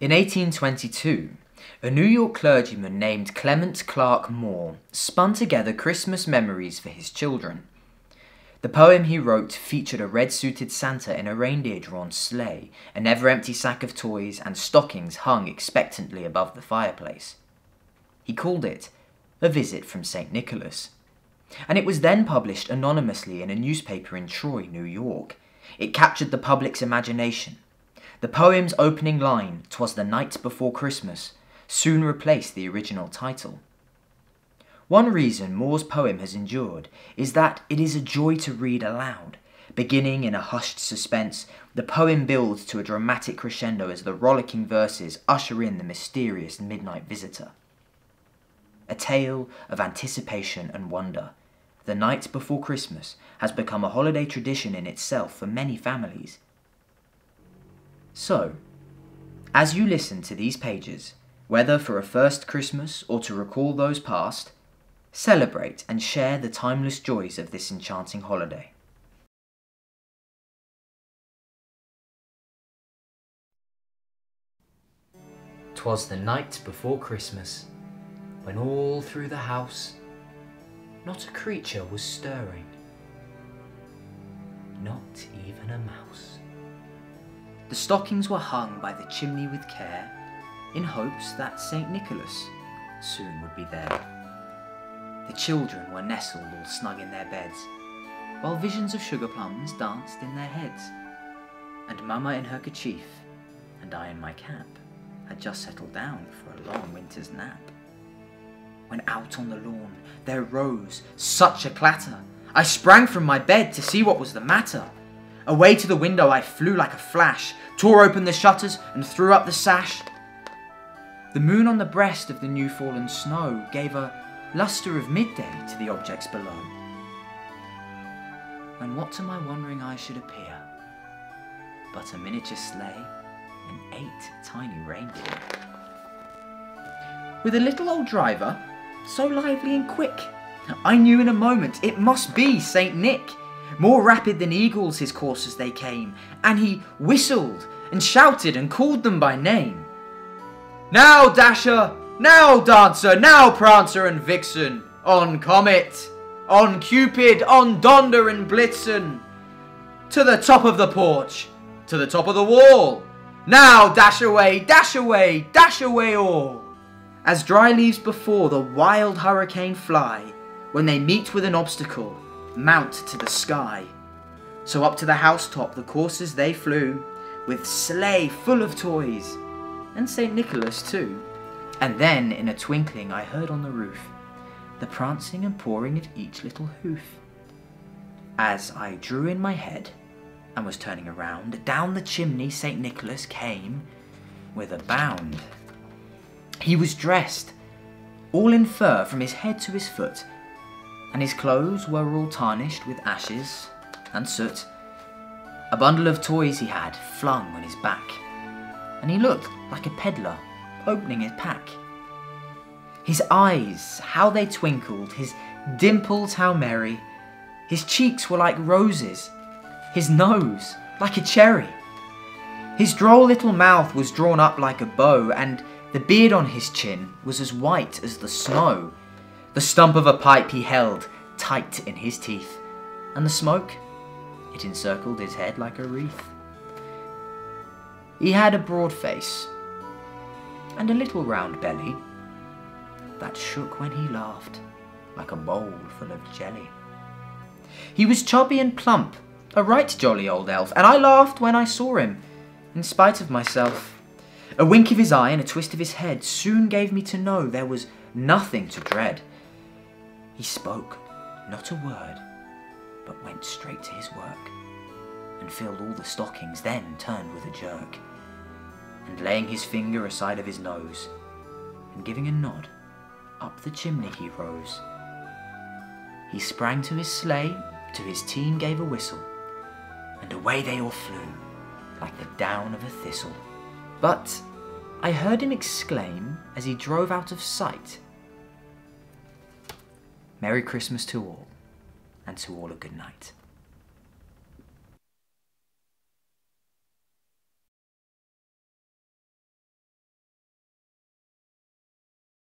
In 1822, a New York clergyman named Clement Clarke Moore spun together Christmas memories for his children. The poem he wrote featured a red suited Santa in a reindeer drawn sleigh, a never empty sack of toys, and stockings hung expectantly above the fireplace. He called it A Visit from St. Nicholas. And it was then published anonymously in a newspaper in Troy, New York. It captured the public's imagination the poem's opening line, "'Twas the night before Christmas, soon replaced the original title. One reason Moore's poem has endured is that it is a joy to read aloud. Beginning in a hushed suspense, the poem builds to a dramatic crescendo as the rollicking verses usher in the mysterious midnight visitor. A tale of anticipation and wonder. The night before Christmas has become a holiday tradition in itself for many families. So, as you listen to these pages, whether for a first Christmas or to recall those past, celebrate and share the timeless joys of this enchanting holiday. Twas the night before Christmas, when all through the house not a creature was stirring, not even a mouse. The stockings were hung by the chimney with care, in hopes that St. Nicholas soon would be there. The children were nestled all snug in their beds, while visions of sugar plums danced in their heads. And Mamma in her kerchief, and I in my cap, had just settled down for a long winter's nap. When out on the lawn there rose such a clatter, I sprang from my bed to see what was the matter. Away to the window I flew like a flash, tore open the shutters and threw up the sash. The moon on the breast of the new fallen snow gave a lustre of midday to the objects below. And what to my wondering eyes should appear but a miniature sleigh and eight tiny reindeer. With a little old driver, so lively and quick, I knew in a moment it must be Saint Nick. More rapid than eagles his coursers they came, and he whistled and shouted and called them by name. Now, Dasher! Now, Dancer! Now, Prancer and Vixen! On Comet! On Cupid! On Donder and Blitzen! To the top of the porch! To the top of the wall! Now, dash away! Dash away! Dash away all! As dry leaves before the wild hurricane fly, when they meet with an obstacle, mount to the sky. So up to the housetop the coursers they flew, with sleigh full of toys, and St. Nicholas too. And then in a twinkling I heard on the roof the prancing and pawing of each little hoof. As I drew in my head and was turning around, down the chimney St. Nicholas came with a bound. He was dressed all in fur from his head to his foot, and his clothes were all tarnished with ashes and soot. A bundle of toys he had flung on his back, and he looked like a peddler opening his pack. His eyes, how they twinkled, his dimples, how merry. His cheeks were like roses, his nose like a cherry. His droll little mouth was drawn up like a bow, and the beard on his chin was as white as the snow. The stump of a pipe he held tight in his teeth, and the smoke, it encircled his head like a wreath. He had a broad face, and a little round belly that shook when he laughed like a bowl full of jelly. He was chubby and plump, a right jolly old elf, and I laughed when I saw him, in spite of myself. A wink of his eye and a twist of his head soon gave me to know there was nothing to dread. He spoke not a word, but went straight to his work, and filled all the stockings, then turned with a jerk, and laying his finger aside of his nose, and giving a nod, up the chimney he rose. He sprang to his sleigh, to his team gave a whistle, and away they all flew, like the down of a thistle. But I heard him exclaim as he drove out of sight, Merry Christmas to all, and to all a good night.